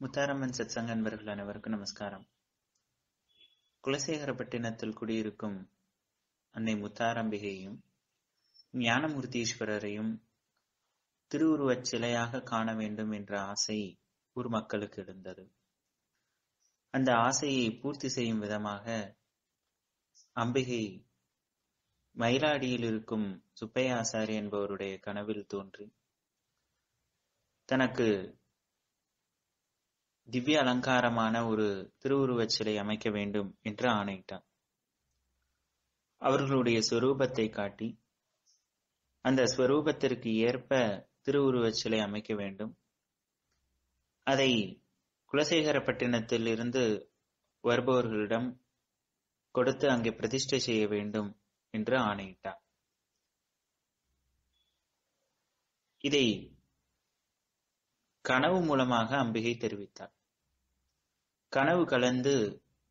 முத்தாரம்மன் சத்சங்க அன்பர்கள் அனைவருக்கும் நமஸ்காரம். குலசேகரப்பட்டினத்தில் குடியிருக்கும் அன்னை முத்தாரம்பிகையும் ஞானமூர்த்தீஸ்வரரையும் திருவுருவச் சிலையாக காண வேண்டும் என்ற ஆசை ஊர் மக்களுக்கு இருந்தது. அந்த ஆசையை பூர்த்தி செய்யும் விதமாக அம்பிகை மயிலாடியில் இருக்கும் சுப்பையாசாரி என்பவருடைய கனவில் தோன்றி தனக்கு திவ்ய அலங்காரமான ஒரு திருவுருவச் சிலை அமைக்க வேண்டும் என்று ஆணையிட்டான். அவர்களுடைய ஸ்வரூபத்தை காட்டி அந்த ஸ்வரூபத்திற்கு ஏற்ப திருவுருவச் சிலை அமைக்க வேண்டும். அதை குலசேகரப்பட்டினத்தில் இருந்து வருபவர்களிடம் கொடுத்து அங்கே பிரதிஷ்டை செய்ய வேண்டும் என்று ஆணையிட்டார் இதை கனவு மூலமாக அம்பிகை தெரிவித்தார். கனவு கலந்து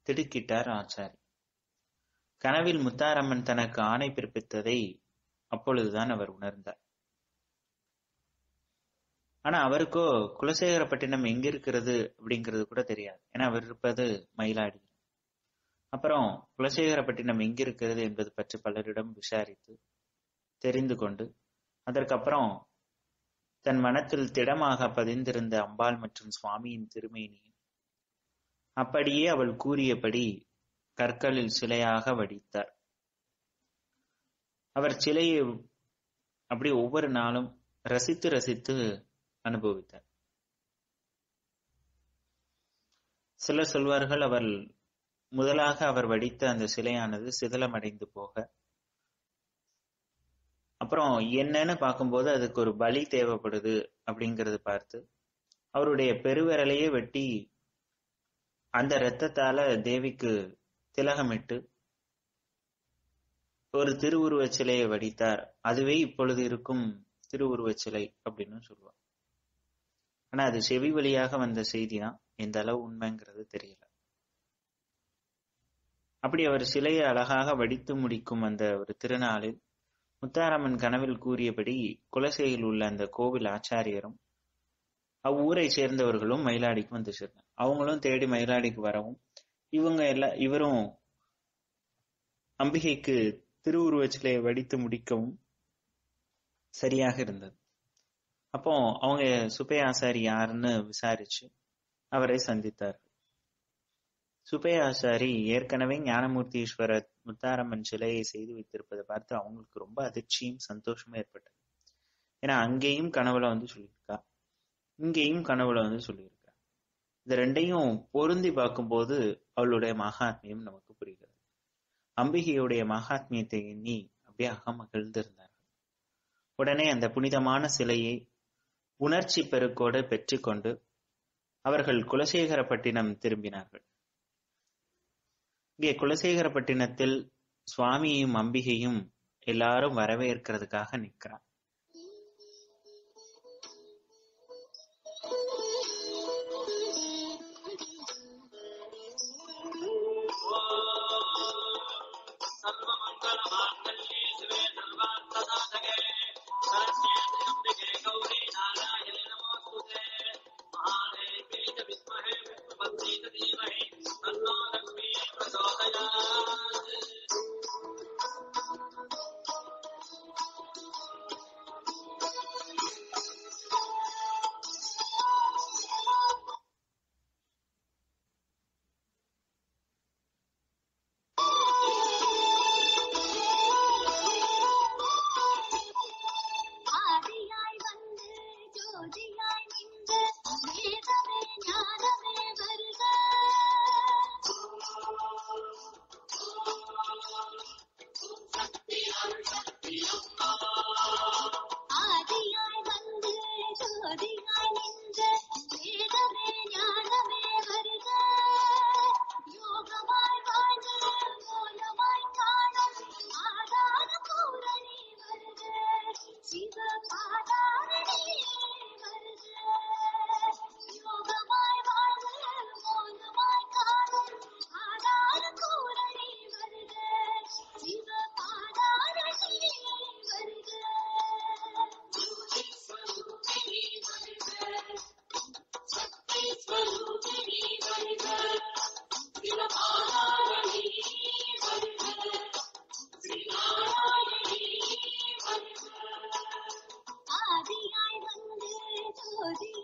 திடுக்கிட்டார் ஆச்சாரி. கனவில் முத்தாரம்மன் தனக்கு ஆணை பிறப்பித்ததை அப்பொழுதுதான் அவர் உணர்ந்தார். ஆனா அவருக்கோ குலசேகரப்பட்டினம் எங்க இருக்கிறது அப்படிங்கிறது கூட தெரியாது. ஏன்னா அவர் இருப்பது மயிலாடி அப்புறம் குலசேகரப்பட்டினம் எங்க இருக்கிறது என்பது பற்றி பலரிடம் விசாரித்து தெரிந்து கொண்டு அதற்கப்புறம் தன் மனத்தில் திடமாக பதிந்திருந்த அம்பாள் மற்றும் சுவாமியின் திருமேனியை அப்படியே அவள் கூறியபடி கற்களில் சிலையாக வடித்தார். அவர் சிலையை அப்படி ஒவ்வொரு நாளும் ரசித்து ரசித்து அனுபவித்தார். சிலர் சொல்வார்கள் அவர் முதலாக அவர் வடித்த அந்த சிலையானது சிதலமடைந்து போக. அப்புறம் என்னன்னு பார்க்கும்போது அதுக்கு ஒரு பலி தேவைப்படுது அப்படிங்கறது பார்த்து அவருடைய பெருவிரலையே வெட்டி அந்த இரத்தத்தால தேவிக்கு திலகமிட்டு ஒரு திருவுருவச் சிலையை வடித்தார். அதுவே இப்பொழுது இருக்கும் திருவுருவச் சிலை அப்படின்னு சொல்லுவார் ஆனா அது செவி வழியாக வந்த செய்தி தான் எந்த அளவு உண்மைங்கிறது தெரியல. அப்படி அவர் சிலையை அழகாக வடித்து முடிக்கும் அந்த ஒரு திருநாளில் முத்தாரம்மன் கனவில் கூறியபடி குலசையில் உள்ள அந்த கோவில் ஆச்சாரியரும் அவ்வூரை சேர்ந்தவர்களும் மயிலாடிக்கு வந்து சேர்ந்தாங்க அவங்களும் தேடி மயிலாடிக்கு வரவும் இவங்க எல்லாம் இவரும் அம்பிகைக்கு திருவுருவச்சிலை வடித்து முடிக்கவும் சரியாக இருந்தது. அப்போ அவங்க சுப்பையாசாரி யாருன்னு விசாரிச்சு அவரை சந்தித்தார் சுப்பையாசாரி ஏற்கனவே ஞானமூர்த்தீஸ்வரர் முத்தாரம்மன் சிலையை செய்து வைத்திருப்பதை பார்த்து அவங்களுக்கு ரொம்ப அதிர்ச்சியும் சந்தோஷமும் ஏற்பட்டது. ஏன்னா அங்கேயும் கனவுல வந்து சொல்லியிருக்கா இங்கேயும் கனவுல வந்து சொல்லியிருக்க இந்த ரெண்டையும் பொருந்தி பார்க்கும்போது அவளுடைய மகாத்மியம் நமக்கு புரிகிறது. அம்பிகையுடைய மகாத்மியத்தை எண்ணி அப்படியே மகிழ்ந்திருந்தார்கள் உடனே அந்த புனிதமான சிலையை உணர்ச்சி பெருக்கோடு பெற்றுக்கொண்டு அவர்கள் குலசேகரப்பட்டினம் திரும்பினார்கள். இங்கே குலசேகரப்பட்டினத்தில் சுவாமியும் அம்பிகையும் எல்லாரும் வரவேற்கிறதுக்காக நிற்கிறார். Adiós.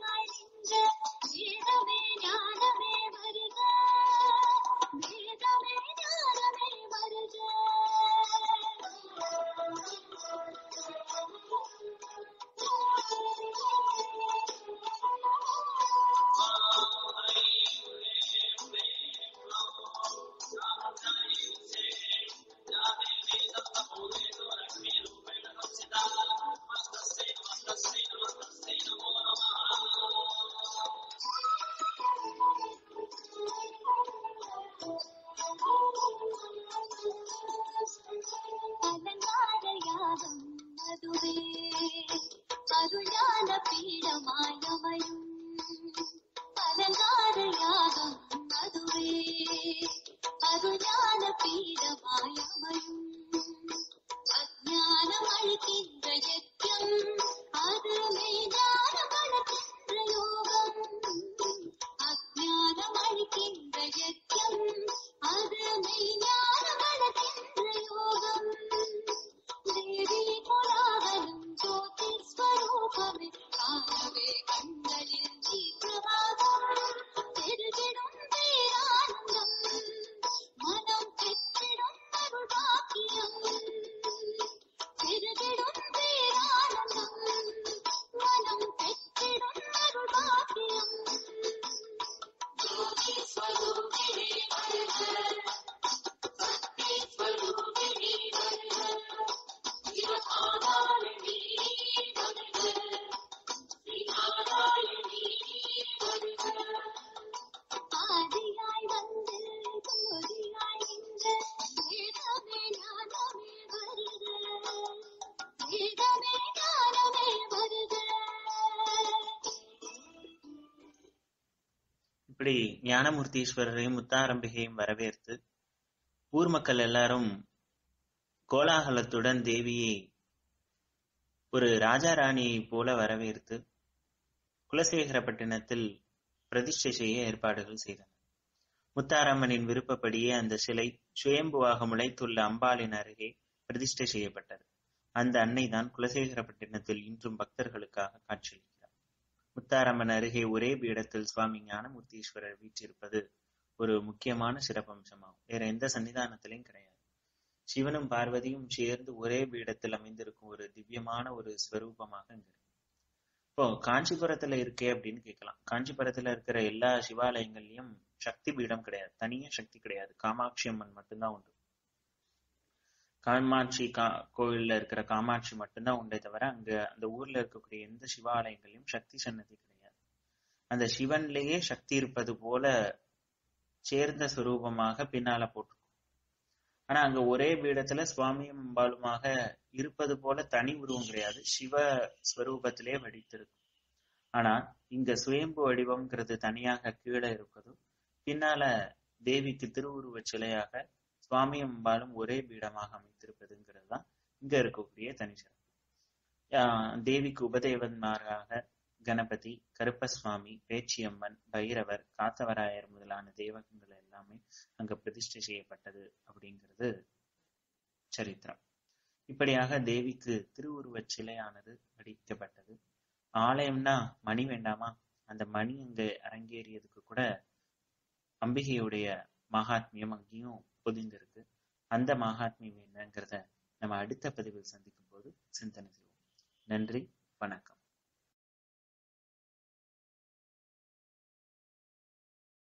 இப்படி ஞானமூர்த்தீஸ்வரரையும் முத்தாரம்பிகையும் வரவேற்று ஊர் மக்கள் எல்லாரும் கோலாகலத்துடன் தேவியை ஒரு ராஜா ராணியை போல வரவேற்று குலசேகரப்பட்டினத்தில் பிரதிஷ்டை செய்ய ஏற்பாடுகள் செய்தனர். முத்தாரம்மனின் விருப்பப்படியே அந்த சிலை சுயம்புவாக முளைத்துள்ள அம்பாளின் அருகே பிரதிஷ்டை செய்யப்பட்டது. அந்த அன்னை தான் குலசேகரப்பட்டினத்தில் இன்றும் பக்தர்களுக்காக காட்சியளித்தார் முத்தாரம்மன் அருகே ஒரே பீடத்தில் சுவாமி ஞானமூர்த்தீஸ்வரர் வீற்றிருப்பது ஒரு முக்கியமான சிறப்பம்சமாகும். வேற எந்த சன்னிதானத்திலையும் கிடையாது. சிவனும் பார்வதியும் சேர்ந்து ஒரே பீடத்தில் அமைந்திருக்கும் ஒரு திவ்யமான ஒரு ஸ்வரூபமாக இங்க இப்போ காஞ்சிபுரத்துல இருக்கே அப்படின்னு கேட்கலாம். காஞ்சிபுரத்துல இருக்கிற எல்லா சிவாலயங்கள்லயும் சக்தி பீடம் கிடையாது. தனியா சக்தி கிடையாது. காமாட்சி அம்மன் மட்டும்தான் உண்டு. காமாட்சி கா கோவில்ல இருக்கிற காமாட்சி மட்டும்தான் உண்டே தவிர அங்க அந்த ஊர்ல இருக்கக்கூடிய எந்த சிவாலயங்களையும் சக்தி சன்னதி கிடையாது. அந்த சிவன்லயே சக்தி இருப்பது போல சேர்ந்த சுரூபமாக பின்னால போட்டிருக்கும். ஆனா அங்க ஒரே பீடத்துல சுவாமியும் அம்பாளுமாக இருப்பது போல தனி உருவம் கிடையாது. சிவ ஸ்வரூபத்திலே வடித்திருக்கும். ஆனா இங்க சுயம்பு வடிவம்ங்கிறது தனியாக கீழே இருப்பதும் பின்னால தேவிக்கு திருவுருவ சிலையாக சுவாமியும் அம்பாலும் ஒரே பீடமாக அமைத்திருப்பதுங்கிறது தான் இங்க இருக்கக்கூடிய தனிச்சிறப்பு. தேவிக்கு உபதேவன்மாராக கணபதி கருப்பசுவாமி பேச்சியம்மன் பைரவர் காத்தவராயர் முதலான தெய்வங்கள் எல்லாமே அங்க பிரதிஷ்டை செய்யப்பட்டது அப்படிங்கிறது சரித்திரம். இப்படியாக தேவிக்கு திருவுருவச் சிலையானது வடிக்கப்பட்டது. ஆலயம்னா மணி வேண்டாமா? அந்த மணி அங்கு அரங்கேறியதுக்கு கூட அம்பிகையுடைய மகாத்மியம் அங்கேயும் பொதிந்திருக்கு. அந்த மகாத்மியம் என்னங்கிறத நம்ம அடுத்த பதிவில் சந்திக்கும் போது சிந்தனை செய்வோம். நன்றி வணக்கம்.